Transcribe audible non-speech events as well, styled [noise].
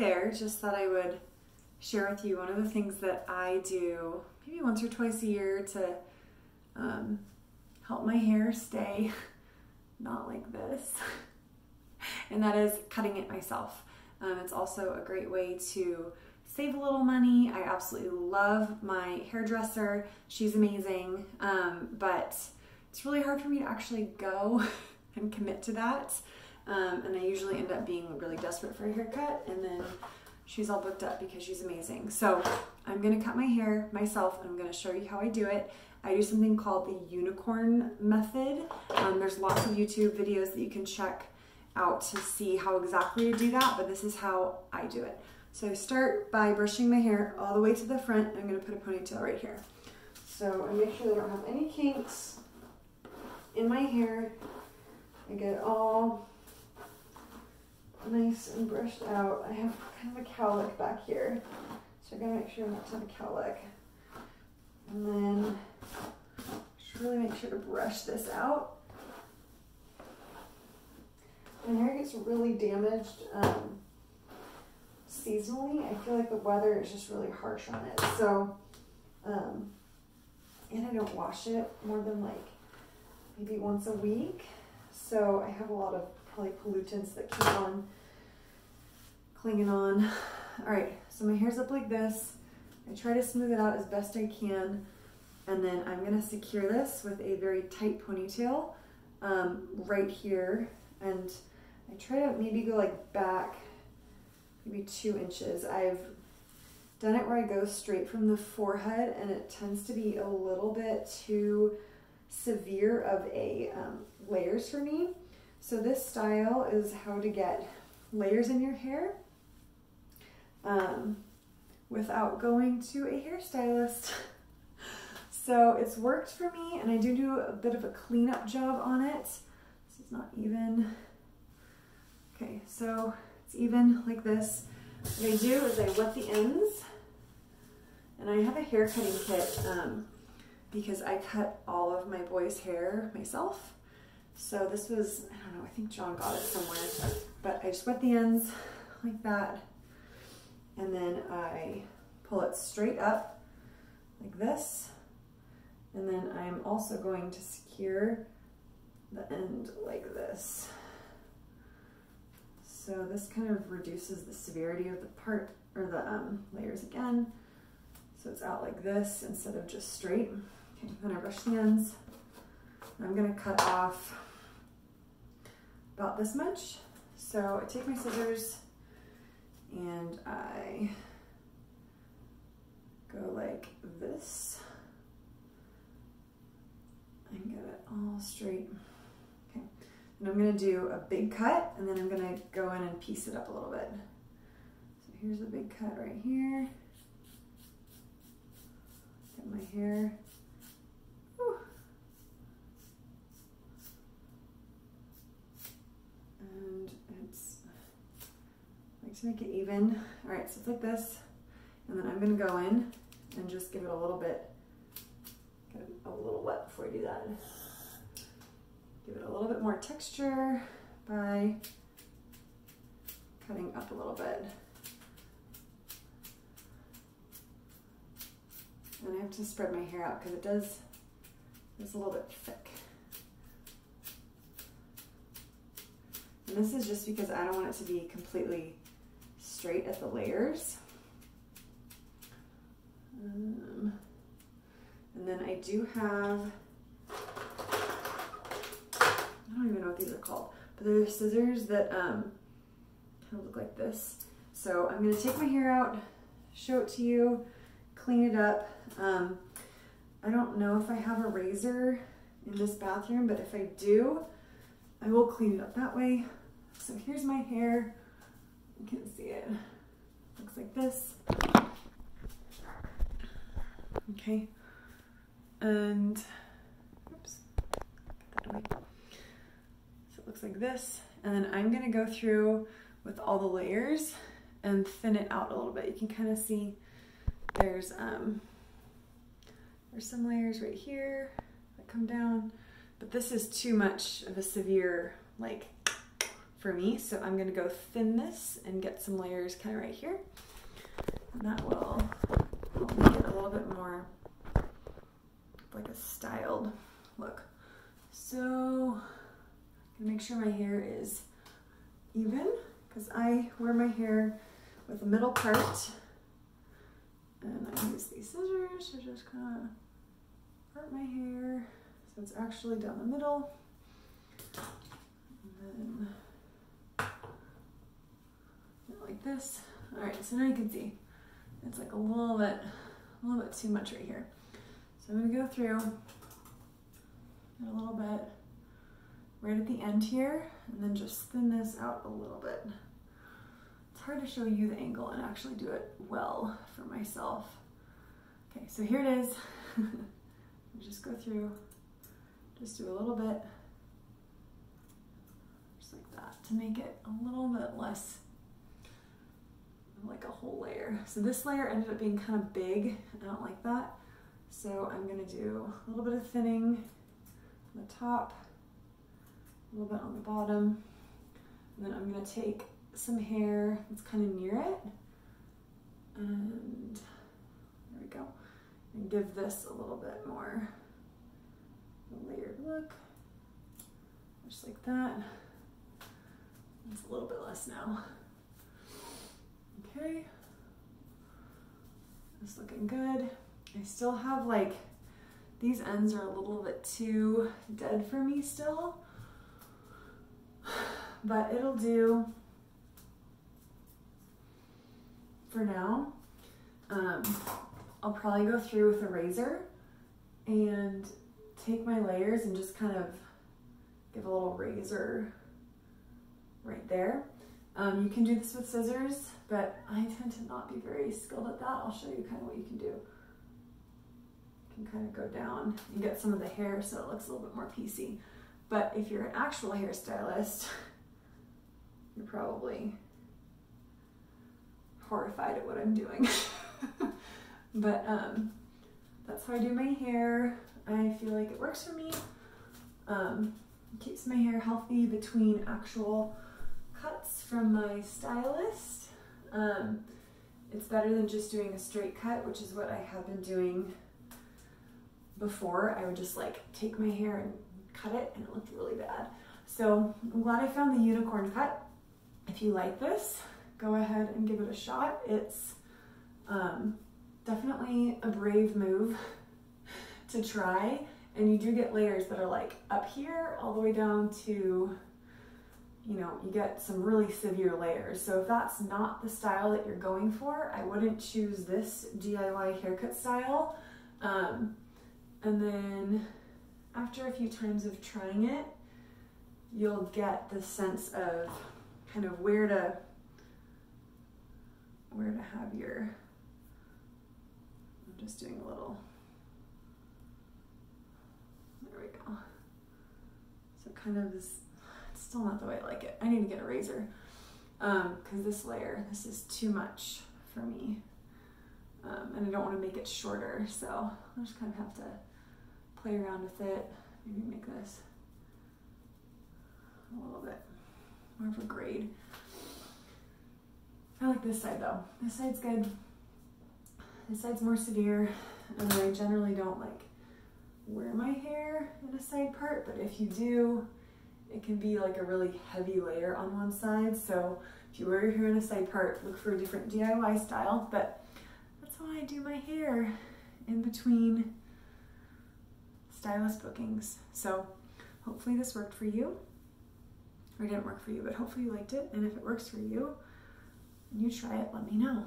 there, just thought I would share with you one of the things that I do maybe once or twice a year to um, help my hair stay [laughs] not like this. [laughs] and that is cutting it myself. Um, it's also a great way to save a little money. I absolutely love my hairdresser. She's amazing. Um, but it's really hard for me to actually go [laughs] and commit to that. Um, and I usually end up being really desperate for a haircut and then she's all booked up because she's amazing. So I'm gonna cut my hair myself and I'm gonna show you how I do it. I do something called the unicorn method. Um, there's lots of YouTube videos that you can check out to see how exactly to do that, but this is how I do it. So I start by brushing my hair all the way to the front. I'm gonna put a ponytail right here. So I make sure I don't have any kinks in my hair. I get all nice and brushed out. I have kind of a cowlick back here. So I gotta make sure I'm not to have a cowlick. And then just really make sure to brush this out. My hair gets really damaged um, seasonally. I feel like the weather is just really harsh on it. So, um, and I don't wash it more than like maybe once a week. So I have a lot of probably pollutants that keep on clinging on. [sighs] All right, so my hair's up like this. I try to smooth it out as best I can. And then I'm gonna secure this with a very tight ponytail um, right here. And I try to maybe go like back maybe two inches. I've done it where I go straight from the forehead and it tends to be a little bit too severe of a um, layers for me. So this style is how to get layers in your hair um, without going to a hairstylist. [laughs] so it's worked for me and I do do a bit of a cleanup job on it. This is not even. Okay, so it's even like this. What I do is I wet the ends and I have a hair cutting kit um, because I cut all of my boy's hair myself. So this was, I don't know, I think John got it somewhere, but I just wet the ends like that. And then I pull it straight up like this. And then I'm also going to secure the end like this. So this kind of reduces the severity of the part or the um, layers again. So it's out like this instead of just straight. Okay, then I brush the ends. I'm gonna cut off about this much. So I take my scissors and I go like this and get it all straight. Okay, and I'm gonna do a big cut and then I'm gonna go in and piece it up a little bit. So here's a big cut right here. Get my hair. Whew. And it's to make it even. All right, so it's like this. And then I'm gonna go in and just give it a little bit, get it a little wet before I do that. Give it a little bit more texture by cutting up a little bit. And I have to spread my hair out because it does, it's a little bit thick. And this is just because I don't want it to be completely straight at the layers. Um, and then I do have, I don't even know what these are called, but they're scissors that um, kind of look like this. So I'm gonna take my hair out, show it to you, clean it up. Um, I don't know if I have a razor in this bathroom, but if I do, I will clean it up that way. So here's my hair. You can see it. Looks like this. Okay. And, oops, So it looks like this. And then I'm gonna go through with all the layers and thin it out a little bit. You can kind of see there's um, there's some layers right here that come down, but this is too much of a severe like for me. So I'm gonna go thin this and get some layers kind of right here. And that will help me get a little bit more like a styled look. So make sure my hair is even because I wear my hair with the middle part and I use these scissors to just kind of part my hair so it's actually down the middle and then like this all right so now you can see it's like a little bit a little bit too much right here so I'm gonna go through a little bit right at the end here and then just thin this out a little bit. It's hard to show you the angle and actually do it well for myself. Okay, so here it is. [laughs] just go through, just do a little bit, just like that, to make it a little bit less like a whole layer. So this layer ended up being kind of big. I don't like that. So I'm gonna do a little bit of thinning on the top, a little bit on the bottom, and then I'm gonna take some hair that's kind of near it, and there we go, and give this a little bit more layered look, just like that. It's a little bit less now. Okay, it's looking good. I still have like, these ends are a little bit too dead for me still, [sighs] but it'll do for now. Um, I'll probably go through with a razor and take my layers and just kind of give a little razor right there. Um, you can do this with scissors, but I tend to not be very skilled at that. I'll show you kind of what you can do You can kind of go down and get some of the hair so it looks a little bit more piecey. But if you're an actual hairstylist, [laughs] you're probably horrified at what I'm doing. [laughs] but um, that's how I do my hair. I feel like it works for me. Um, keeps my hair healthy between actual from my stylist. Um, it's better than just doing a straight cut, which is what I have been doing before, I would just like take my hair and cut it and it looked really bad. So I'm glad I found the unicorn cut. If you like this, go ahead and give it a shot. It's um, definitely a brave move [laughs] to try. And you do get layers that are like up here all the way down to, you know, you get some really severe layers. So if that's not the style that you're going for, I wouldn't choose this DIY haircut style. Um, and then after a few times of trying it, you'll get the sense of kind of where to where to have your I'm just doing a little there we go so kind of this still not the way I like it I need to get a razor um because this layer this is too much for me um, and I don't want to make it shorter so I just kind of have to play around with it. Maybe make this a little bit more of a grade. I like this side though. This side's good. This side's more severe and I generally don't like wear my hair in a side part, but if you do, it can be like a really heavy layer on one side. So if you wear your hair in a side part, look for a different DIY style, but that's how I do my hair in between stylist bookings. So hopefully this worked for you. Or didn't work for you, but hopefully you liked it. And if it works for you, you try it, let me know.